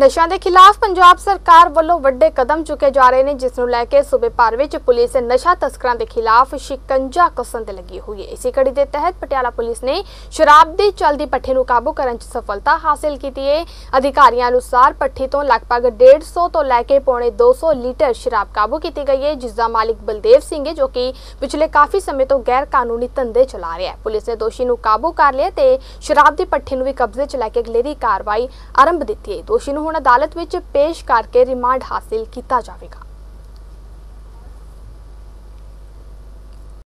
ਨਸ਼ਿਆਂ ਦੇ ਖਿਲਾਫ ਪੰਜਾਬ ਸਰਕਾਰ ਵੱਲੋਂ ਵੱਡੇ ਕਦਮ ਚੁੱਕੇ ਜਾ ਰਹੇ ਨੇ ਜਿਸ ਨੂੰ ਲੈ ਕੇ ਸੂਬੇ ਭਰ ਵਿੱਚ ਪੁਲਿਸ ਨਸ਼ਾ ਤਸਕਰਾਂ ਦੇ ਖਿਲਾਫ ਸ਼ਿਕੰਜਾ ਕਸਣ ਤੇ ਲੱਗੀ ਹੋਈ ਹੈ ਇਸੇ ਕੜੀ ਦੇ ਤਹਿਤ ਪਟਿਆਲਾ ਪੁਲਿਸ ਨੇ ਸ਼ਰਾਬ ਦੀ ਚਲਦੀ ਪੱਠੀ ਨੂੰ ਕਾਬੂ ਕਰਨ 'ਚ ਸਫਲਤਾ ਹਾਸਲ ਕੀਤੀ ਹੈ ਅਧਿਕਾਰੀਆਂ ਅਨੁਸਾਰ ਪੱਠੀ ਤੋਂ ਲਗਭਗ 150 ਤੋਂ ਲੈ ਕੇ ਪੌਣੇ 200 ਲੀਟਰ ਸ਼ਰਾਬ ਕਾਬੂ ਕੀਤੀ ਗਈ ਹੈ ਜਿਸ ਦਾ ਮਾਲਿਕ ਬਲਦੇਵ ਸਿੰਘ ਹੈ ਜੋ ਕਿ ਪਿਛਲੇ ਕਾਫੀ ਸਮੇਂ ਤੋਂ ਗੈਰ ਕਾਨੂੰਨੀ ਧੰਦੇ ਚਲਾ ਰਿਹਾ ਹੈ ਪੁਲਿਸ ਨੇ ਦੋਸ਼ੀ ਨੂੰ ਕਾਬੂ ਕਰ ਲਿਆ ਤੇ ਸ਼ਰਾਬ ਦੀ ਪੱਠੀ ਨੂੰ ਵੀ ਕਬਜ਼ੇ 'ਚ ਲੈ ਕੇ ਅਗਲੇਰੀ ਕਾਰਵਾਈ ਆਰੰਭ ਦਿੱਤੀ ਹੈ ਦੋਸ਼ੀ ਨੂੰ ਹੁਣ ਅਦਾਲਤ ਵਿੱਚ ਪੇਸ਼ ਕਰਕੇ ਰਿਮਾਂਡ ਹਾਸਿਲ ਕੀਤਾ ਜਾਵੇਗਾ।